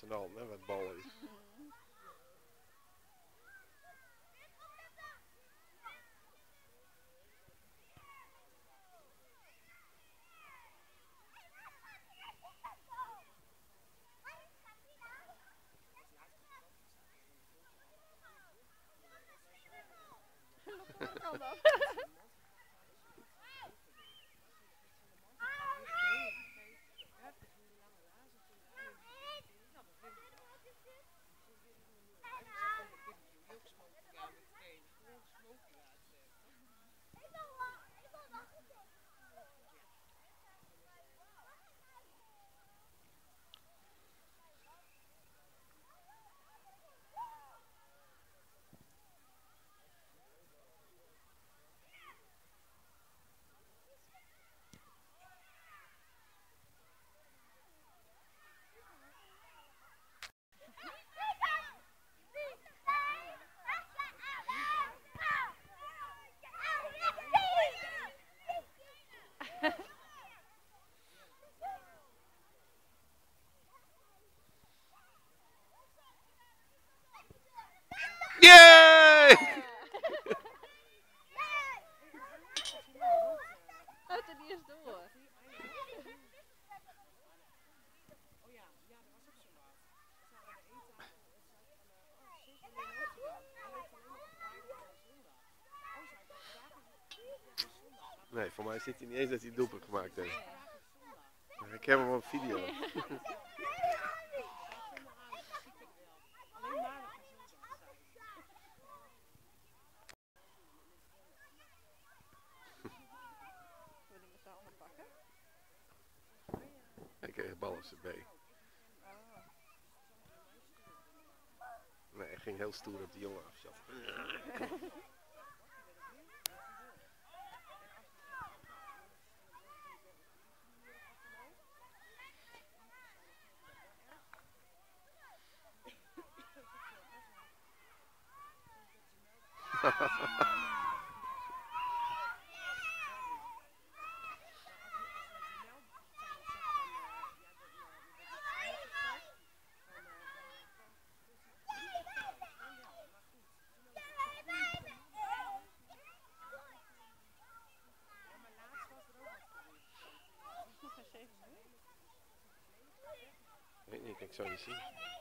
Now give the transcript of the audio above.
It's an old lemon bully. Nee, voor mij zit hij niet eens dat hij doelpunt gemaakt heeft. Maar Ik heb hem op video. Wil je met handen pakken? Kreeg de bal op zijn been. Oh. Nee, hij ging heel stoer op die jongen afschaffen. Ik zou je zien.